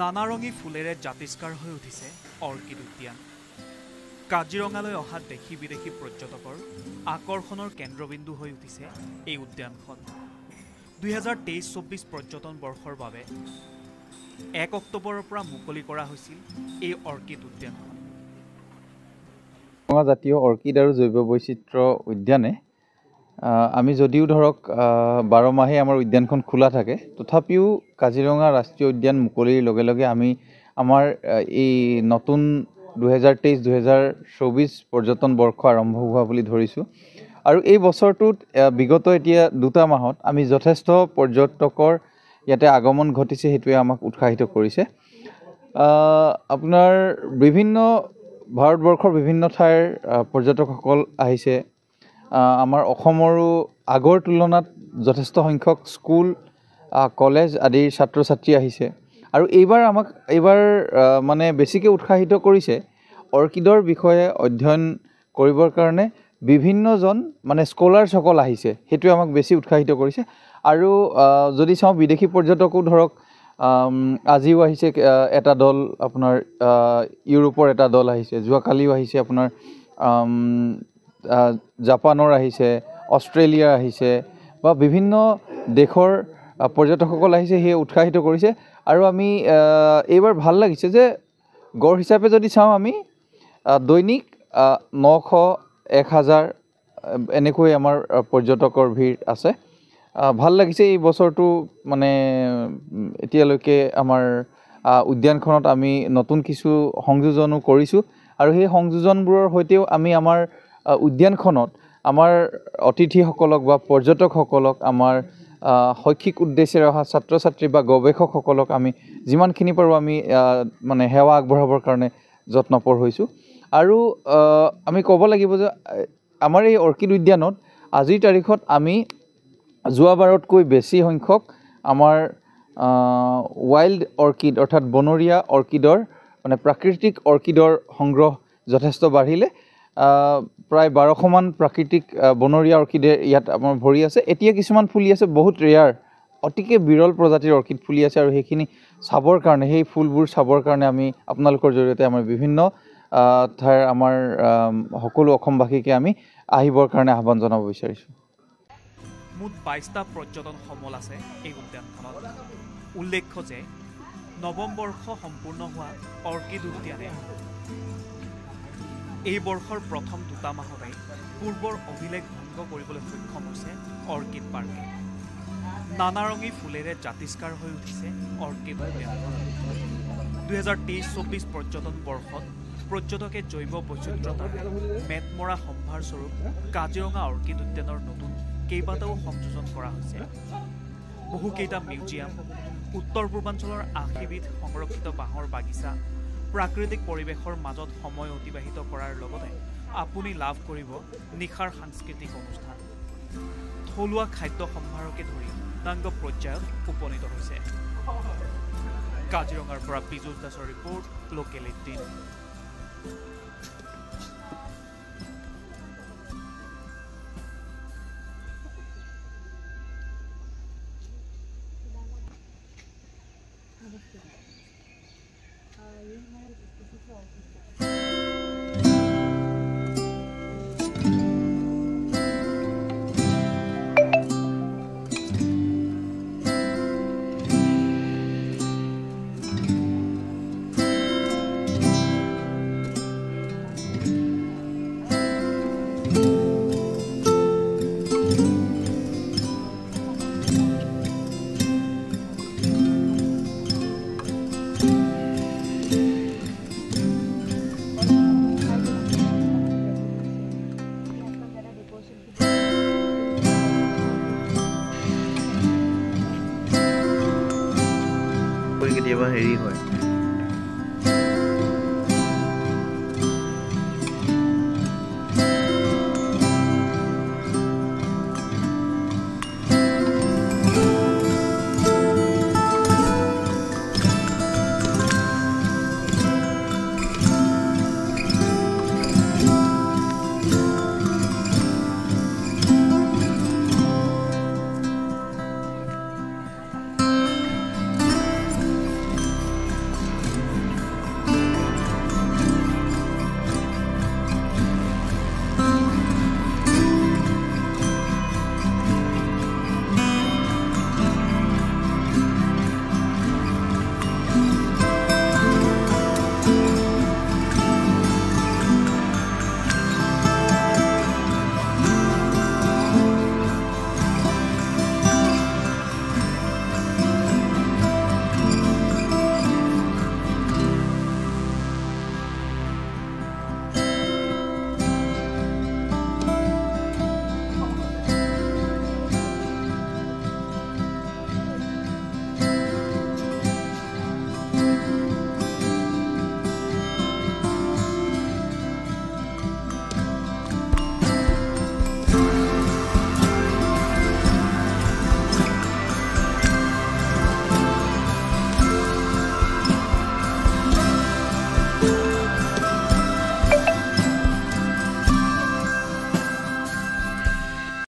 নানাৰঙী ফুলেৰে জাতিষ্কাৰ হৈ উঠিছে অৰ্কিড উদ্যান। কাজিৰঙালৈ অহা দেশী বিদেশী পৰ্যটকৰ আকৰ্ষণৰ কেন্দ্ৰবিন্দু হৈ উঠিছে এই উদ্যানখন। দুহেজাৰ তেইছ চৌব্বিছ পৰ্যটন বৰ্ষৰ বাবে এক অক্টোবৰৰ পৰা মুকলি কৰা হৈছিল এই অৰ্কিড উদ্যানখন। জাতীয় অৰ্কিড আৰু জৈৱ বৈচিত্ৰ্য উদ্যানে আমি যদিও ধৰক বাৰ মাহেই আমাৰ উদ্যানখন খোলা থাকে তথাপিও কাজিৰঙা ৰাষ্ট্ৰীয় উদ্যান মুকলিৰ লগে লগে আমি আমাৰ এই নতুন দুহেজাৰ তেইছ দুহেজাৰ চৌবিছ পৰ্যটন বৰ্ষ আৰম্ভ হোৱা বুলি ধৰিছোঁ। আৰু এই বছৰটোত বিগত এতিয়া দুটা মাহত আমি যথেষ্ট পৰ্যটকৰ ইয়াতে আগমন ঘটিছে সেইটোৱে আমাক উৎসাহিত কৰিছে। আপোনাৰ বিভিন্ন ভাৰতবৰ্ষৰ বিভিন্ন ঠাইৰ পৰ্যটকসকল আহিছে। আহ, আমাৰ অসমৰো আগৰ তুলনাত যথেষ্ট সংখ্যক স্কুল কলেজ আদিৰ ছাত্ৰ ছাত্ৰী আহিছে। আৰু এইবাৰ আমাক এইবাৰ মানে বেছিকৈ উৎসাহিত কৰিছে অৰ্কিডৰ বিষয়ে অধ্যয়ন কৰিবৰ কাৰণে বিভিন্নজন মানে স্কলাৰছসকল আহিছে সেইটোৱে আমাক বেছি উৎসাহিত কৰিছে। আৰু যদি চাওঁ বিদেশী পৰ্যটকো ধৰক আজিও আহিছে আহ, এটা দল আপোনাৰ ইউৰোপৰ এটা দল আহিছে যোৱাকালিও আহিছে আপোনাৰ জাপানৰ আহিছে অষ্ট্ৰেলিয়াৰ আহিছে বা বিভিন্ন দেশৰ পৰ্যটকসকল আহিছে সেয়ে উৎসাহিত কৰিছে। আৰু আমি এইবাৰ ভাল লাগিছে যে গড় হিচাপে যদি চাওঁ আমি দৈনিক নশ এক হাজাৰ এনেকৈ আমাৰ পৰ্যটকৰ ভিৰ আছে। ভাল লাগিছে এই বছৰটো মানে এতিয়ালৈকে আমাৰ উদ্যানখনত আমি নতুন কিছু সংযোজনো কৰিছোঁ। আৰু সেই সংযোজনবোৰৰ সৈতেও আমি আমাৰ উদ্যানখনত আমাৰ অতিথিসকলক বা পৰ্যটকসকলক আমাৰ শৈক্ষিক উদ্দেশ্যেৰে অহা ছাত্ৰ ছাত্ৰী বা গৱেষকসকলক আমি যিমানখিনি পাৰোঁ আমি মানে সেৱা আগবঢ়াবৰ কাৰণে যত্নপৰ হৈছোঁ। আৰু আমি ক'ব লাগিব যে আমাৰ এই অৰ্কিড উদ্যানত আজিৰ তাৰিখত আমি যোৱাবাৰতকৈ বেছি সংখ্যক আমাৰ ৱাইল্ড অৰ্কিড অৰ্থাৎ বনৰীয়া অৰ্কিডৰ মানে প্ৰাকৃতিক অৰ্কিডৰ সংগ্ৰহ যথেষ্ট বাঢ়িলে। প্ৰায় বাৰশমান প্ৰাকৃতিক বনৰীয়া অৰ্কিডে ইয়াত আমাৰ ভৰি আছে। এতিয়া কিছুমান ফুলি আছে বহুত ৰেয়াৰ অতিকে বিৰল প্ৰজাতিৰ অৰ্কিড ফুলি আছে আৰু সেইখিনি চাবৰ কাৰণে সেই ফুলবোৰ চাবৰ কাৰণে আমি আপোনালোকৰ জৰিয়তে আমাৰ বিভিন্ন ঠাইৰ আমাৰ আম, সকলো অসমবাসীকে আমি আহিবৰ কাৰণে আহ্বান জনাব বিচাৰিছোঁ। মুঠ বাইছটা পৰ্যটন সমল আছে এই উদ্যানখনত। উল্লেখ্য যে নৱম বৰ্ষ সম্পূৰ্ণ হোৱা অৰ্কিড উদ্যানে এই বৰ্ষৰ প্ৰথম দুটা মাহতে পূৰ্বৰ অভিলেখ ভংগ কৰিবলৈ সক্ষম হৈছে অৰ্কিড পাৰ্কে। নানাৰঙী ফুলেৰে জাতিষ্কাৰ হৈ উঠিছে অৰ্কিড দুহেজাৰ তেইছ চৌব্বিছ পৰ্যটন বৰ্ষত পৰ্যটকে জৈৱ বৈচিত্ৰতাৰে মেটমৰা সম্ভাৰস্বৰূপ কাজিৰঙা অৰ্কিড উদ্যানৰ নতুন কেইবাটাও সংযোজন কৰা হৈছে। বহুকেইটা মিউজিয়াম উত্তৰ পূৰ্বাঞ্চলৰ আশীবিধ সংৰক্ষিত বাঁহৰ বাগিচা প্ৰাকৃতিক পৰিৱেশৰ মাজত সময় অতিবাহিত কৰাৰ লগতে আপুনি লাভ কৰিব নিশাৰ সাংস্কৃতিক অনুষ্ঠান। থলুৱা খাদ্য সম্ভাৰকে ধৰি পূৰ্ণাংগ পৰ্যায়ত উপনীত হৈছে। কাজিৰঙাৰ পৰা পীযুষ দাসৰ ৰিপৰ্ট লোকেল এইটিন কৰি কেতিয়াবা হেৰি হয়